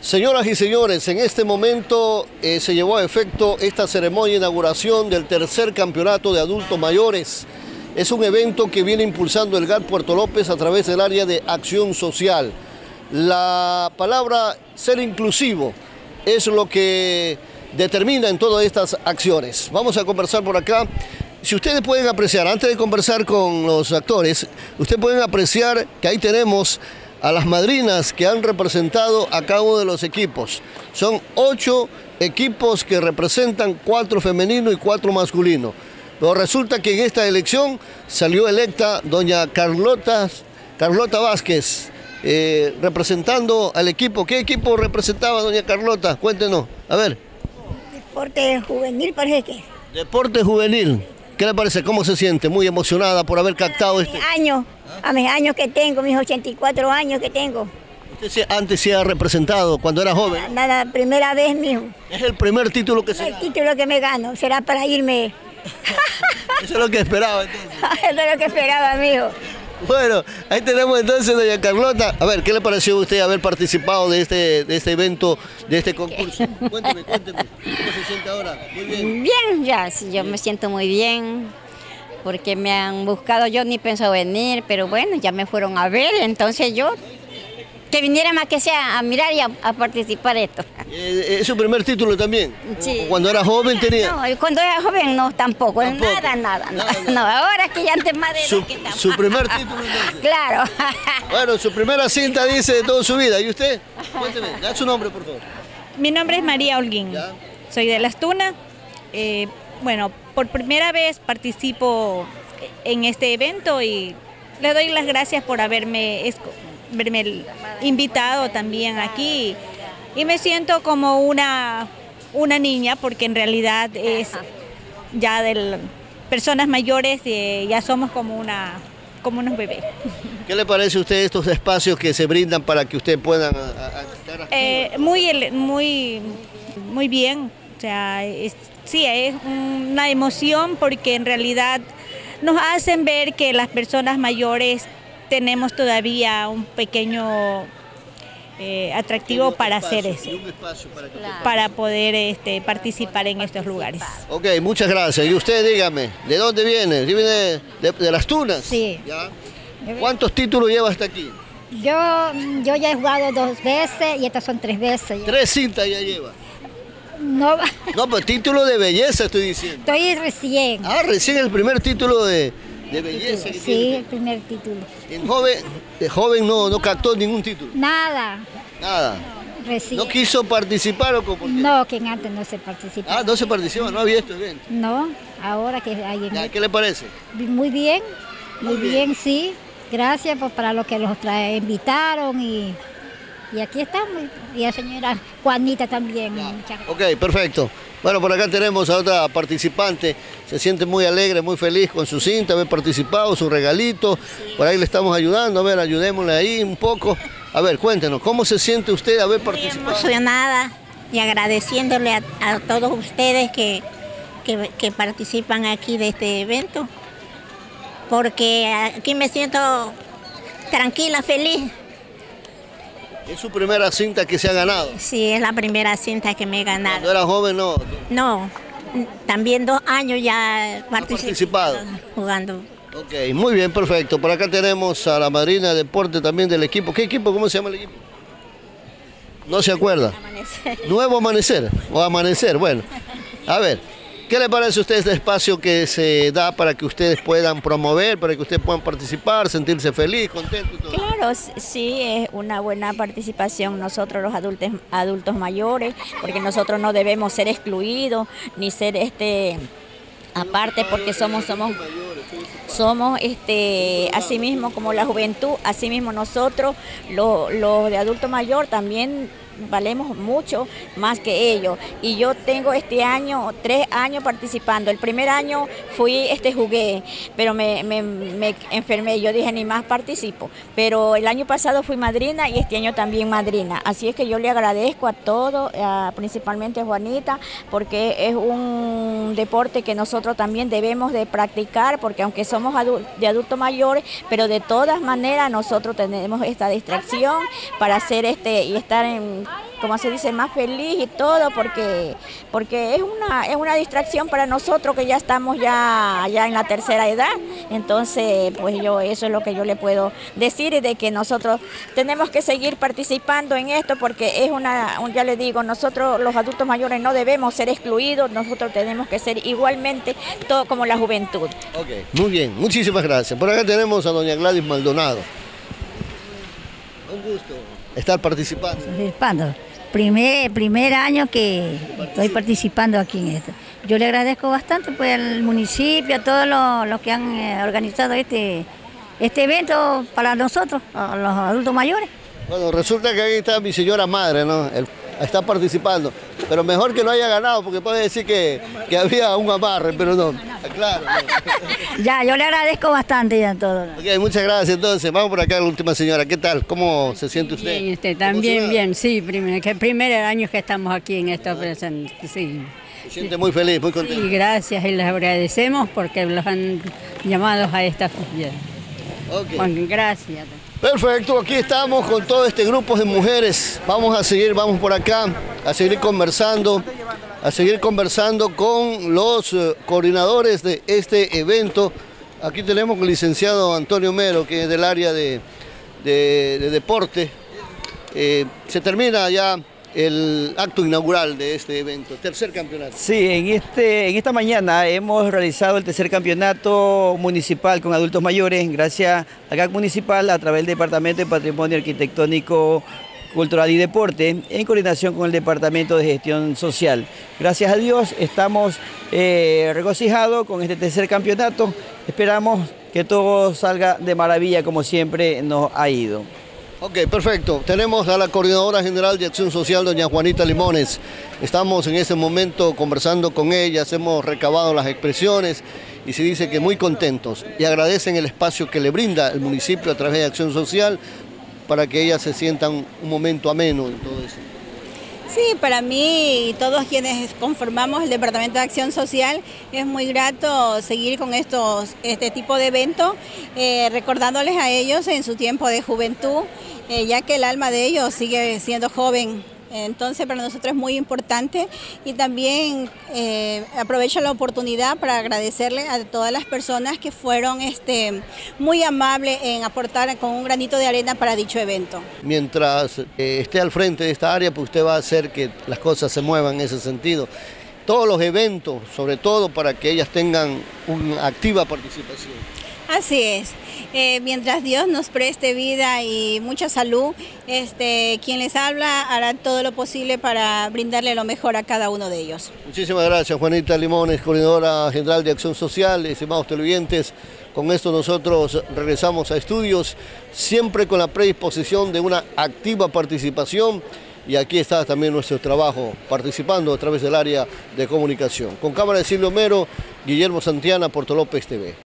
Señoras y señores, en este momento eh, se llevó a efecto esta ceremonia de inauguración del tercer campeonato de adultos mayores. Es un evento que viene impulsando el GAT Puerto López a través del área de acción social. La palabra ser inclusivo es lo que determina en todas estas acciones. Vamos a conversar por acá. Si ustedes pueden apreciar, antes de conversar con los actores, ustedes pueden apreciar que ahí tenemos a las madrinas que han representado a cada uno de los equipos. Son ocho equipos que representan cuatro femeninos y cuatro masculinos. Pero resulta que en esta elección salió electa doña Carlota, Carlota Vázquez, eh, representando al equipo. ¿Qué equipo representaba doña Carlota? Cuéntenos. A ver. Deporte juvenil parece que. Deporte juvenil. ¿Qué le parece? ¿Cómo se siente? Muy emocionada por haber captado este... Años, a mis años que tengo, mis 84 años que tengo. Usted antes se ha representado cuando era joven. Nada, primera vez, mijo. Es el primer título que se El título que me gano, será para irme. Eso es lo que esperaba entonces. Eso es lo que esperaba, mijo. Bueno, ahí tenemos entonces doña Carlota. A ver, ¿qué le pareció a usted haber participado de este, de este evento, de este concurso? Cuénteme, cuénteme. ¿Cómo se siente ahora? Muy bien. Bien, ya, sí, yo me siento muy bien. Porque me han buscado, yo ni pienso venir, pero bueno, ya me fueron a ver, entonces yo que viniera más que sea a mirar y a, participar esto. Eh, ¿Es su primer título también? Sí. ¿Cuando era joven tenía? No, cuando era joven no, tampoco, Nada, nada, nada, No, ahora que ya antes más de su, ¿Su primer título Claro. bueno, su primera cinta dice de toda su vida. ¿Y usted? Cuénteme, da su nombre, por favor. Mi nombre es María Holguín. Soy de Las Tunas. Eh, bueno, por primera vez participo en este evento y le doy las gracias por haberme verme invitado también aquí. Y me siento como una, una niña porque en realidad es ya de personas mayores eh, ya somos como una como unos bebés. ¿Qué le parece a usted estos espacios que se brindan para que usted pueda estar eh, muy, muy, muy bien, o sea, sí, es una emoción porque en realidad nos hacen ver que las personas mayores tenemos todavía un pequeño eh, atractivo para hacer eso, para, poder este, participar en estos lugares. Ok, muchas gracias. Y usted dígame, ¿de dónde viene? ¿Viene de, las Tunas? Sí. ¿Cuántos títulos lleva hasta aquí? Yo, yo ya he jugado dos veces y estas son tres veces. ¿Tres cintas ya lleva? No. No, pues título de belleza estoy diciendo. Estoy recién. Ah, recién el primer título de, de belleza. sí, el primer título. En joven, de joven no, no captó ningún título. Nada. Nada. Recién. ¿No quiso participar o cómo? No, que antes no se participaba. Ah, no se participa, no había este evento. No, ahora que hay en ¿Qué le parece? Muy bien, muy, bien. sí. Gracias pues, para lo que los trae, invitaron y, y aquí estamos. Y la señora Juanita también. Ok, perfecto. Bueno, por acá tenemos a otra participante, se siente muy alegre, muy feliz con su cinta, haber participado, su regalito, por ahí le estamos ayudando, a ver, ayudémosle ahí un poco. A ver, cuéntenos, ¿cómo se siente usted haber participado? Muy emocionada y agradeciéndole a, todos ustedes que, que participan aquí de este evento, porque aquí me siento tranquila, feliz ¿Es su primera cinta que se ha ganado? Sí, es la primera cinta que me he ganado. ¿Cuando era joven no? No, también dos años ya participado. Jugando. Ok, muy bien, perfecto. Por acá tenemos a la madrina de deporte también del equipo. ¿Qué equipo? ¿Cómo se llama el equipo? No se acuerda. Amanecer. Nuevo Amanecer o Amanecer, bueno. A ver, ¿Qué le parece a usted este espacio que se da para que ustedes puedan promover, para que ustedes puedan participar, sentirse feliz, contento? Todo? Claro, sí, es una buena participación nosotros los adultos, mayores, porque nosotros no debemos ser excluidos ni ser este aparte porque somos somos somos este asimismo como la juventud, asimismo nosotros los de adulto mayor también valemos mucho más que ellos. Y yo tengo este año, tres años participando. El primer año fui, este jugué, pero me, me, enfermé. Yo dije, ni más participo. Pero el año pasado fui madrina y este año también madrina. Así es que yo le agradezco a todos, principalmente a Juanita, porque es un deporte que nosotros también debemos de practicar, porque aunque somos de adultos mayores, pero de todas maneras nosotros tenemos esta distracción para hacer este y estar en como se dice, más feliz y todo, porque, porque es, una, es una distracción para nosotros que ya estamos ya, ya en la tercera edad. Entonces, pues yo eso es lo que yo le puedo decir y de que nosotros tenemos que seguir participando en esto porque es una, ya le digo, nosotros los adultos mayores no debemos ser excluidos, nosotros tenemos que ser igualmente todo como la juventud. Ok, muy bien, muchísimas gracias. Por acá tenemos a doña Gladys Maldonado. Un gusto estar participando. Participando. Primer, primer año que estoy participando aquí en esto. Yo le agradezco bastante pues, al municipio, a todos los, que han eh, organizado este, este evento para nosotros, los adultos mayores. Bueno, resulta que ahí está mi señora madre, ¿no? Está participando. Pero mejor que no haya ganado, porque puede decir que, había un amarre, pero no. Claro. Ya, yo le agradezco bastante ya todo. Ok, muchas gracias. Entonces, vamos por acá la última señora. ¿Qué tal? ¿Cómo se siente usted? Bien, usted también bien, sí. Primer, que el primer año que estamos aquí en esta presentación, sí. Se siente muy feliz, muy contento. Sí, gracias y les agradecemos porque los han llamado a esta fiesta. Okay. gracias. Perfecto, aquí estamos con todo este grupo de mujeres. Vamos a seguir, vamos por acá, a seguir conversando, a seguir conversando con los eh, coordinadores de este evento. Aquí tenemos el licenciado Antonio Mero, que es del área de, deporte. Eh, se termina ya el acto inaugural de este evento, tercer campeonato. Sí, en, este, en esta mañana hemos realizado el tercer campeonato municipal con adultos mayores, gracias al GAC municipal a través del Departamento de Patrimonio Arquitectónico Cultural y Deporte, en coordinación con el Departamento de Gestión Social. Gracias a Dios estamos eh, regocijados con este tercer campeonato, esperamos que todo salga de maravilla como siempre nos ha ido. Ok, perfecto. Tenemos a la Coordinadora General de Acción Social, doña Juanita Limones. Estamos en este momento conversando con ella, hemos recabado las expresiones y se dice que muy contentos y agradecen el espacio que le brinda el municipio a través de Acción Social para que ellas se sientan un momento ameno en todo eso. Sí, para mí y todos quienes conformamos el Departamento de Acción Social es muy grato seguir con estos, este tipo de eventos, eh, recordándoles a ellos en su tiempo de juventud eh, ya que el alma de ellos sigue siendo joven. Entonces para nosotros es muy importante y también eh, aprovecho la oportunidad para agradecerle a todas las personas que fueron este, muy amables en aportar con un granito de arena para dicho evento. Mientras eh, esté al frente de esta área, pues usted va a hacer que las cosas se muevan en ese sentido. Todos los eventos, sobre todo para que ellas tengan una activa participación. Así es. Eh, mientras Dios nos preste vida y mucha salud, este, quien les habla hará todo lo posible para brindarle lo mejor a cada uno de ellos. Muchísimas gracias, Juanita Limones, coordinadora general de Acción Social, estimados televidentes. Con esto nosotros regresamos a estudios, siempre con la predisposición de una activa participación y aquí está también nuestro trabajo participando a través del área de comunicación. Con cámara de Silvio Mero, Guillermo Santiana, Puerto López TV.